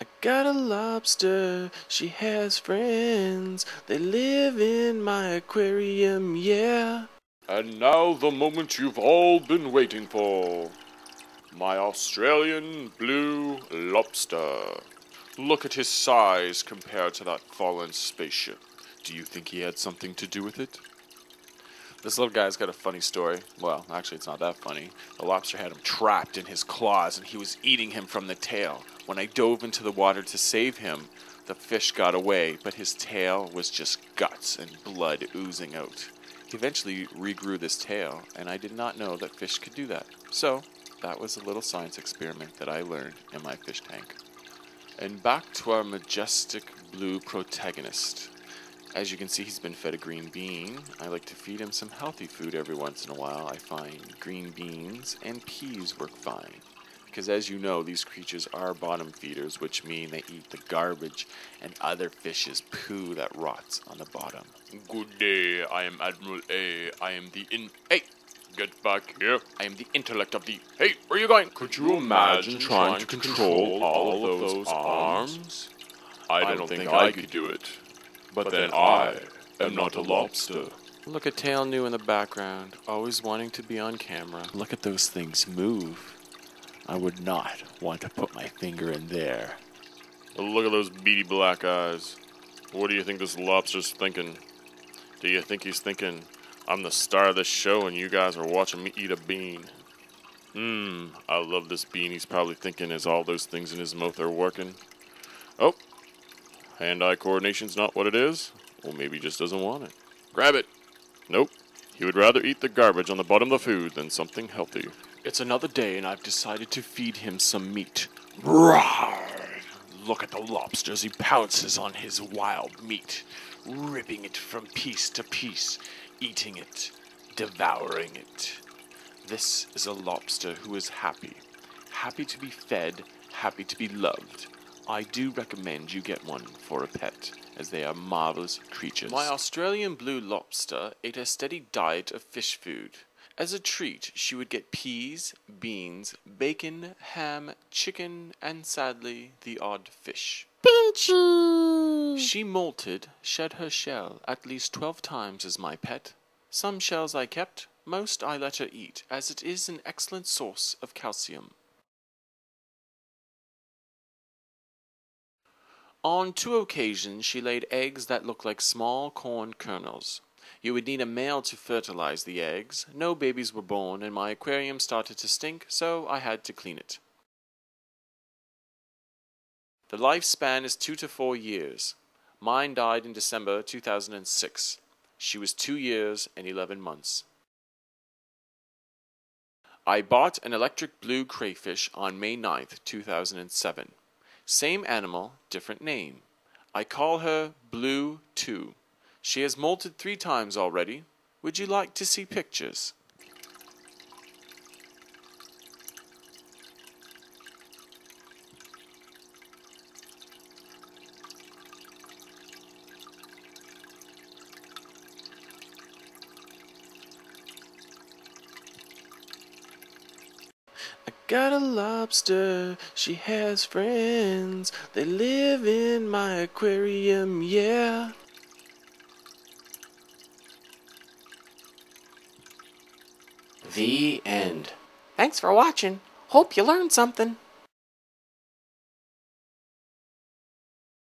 I got a lobster, she has friends. They live in my aquarium, yeah. And now the moment you've all been waiting for. My Australian blue lobster. Look at his size compared to that fallen spaceship. Do you think he had something to do with it? This little guy's got a funny story. Well, actually, it's not that funny. The lobster had him trapped in his claws and he was eating him from the tail. When I dove into the water to save him, the fish got away, but his tail was just guts and blood oozing out. He eventually regrew this tail, and I did not know that fish could do that. So, that was a little science experiment that I learned in my fish tank. And back to our majestic blue protagonist. As you can see, he's been fed a green bean. I like to feed him some healthy food every once in a while. I find green beans and peas work fine. Because as you know, these creatures are bottom feeders, which mean they eat the garbage and other fish's poo that rots on the bottom. Good day, I am Admiral A. I am the in. Hey! Get back here. I am the intellect of the. Hey, where are you going? Could you imagine trying to control all of those arms? I don't think I could do it. But then I am not a lobster. Look at Tail New in the background, always wanting to be on camera. Look at those things move. I would not want to put my finger in there. Look at those beady black eyes. What do you think this lobster's thinking? Do you think he's thinking, I'm the star of this show and you guys are watching me eat a bean? Mmm, I love this bean. He's probably thinking as all those things in his mouth are working. Oh, hand eye coordination's not what it is. Well, maybe just doesn't want it. Grab it. Nope. He would rather eat the garbage on the bottom of the food than something healthy. It's another day, and I've decided to feed him some meat. Roar! Look at the lobster as he pounces on his wild meat, ripping it from piece to piece, eating it, devouring it. This is a lobster who is happy. Happy to be fed, happy to be loved. I do recommend you get one for a pet, as they are marvelous creatures. My Australian blue lobster ate a steady diet of fish food. As a treat, she would get peas, beans, bacon, ham, chicken, and sadly, the odd fish. Pinchy! She molted, shed her shell at least twelve times as my pet. Some shells I kept, most I let her eat, as it is an excellent source of calcium. On two occasions, she laid eggs that looked like small corn kernels. You would need a male to fertilize the eggs. No babies were born, and my aquarium started to stink, so I had to clean it. The lifespan is two to four years. Mine died in December 2006. She was two years and 11 months. I bought an electric blue crayfish on May 9th, 2007. Same animal, different name. I call her Blue 2. She has molted three times already. Would you like to see pictures? I got a lobster, she has friends. They live in my aquarium, yeah. The end. Thanks for watching. Hope you learned something.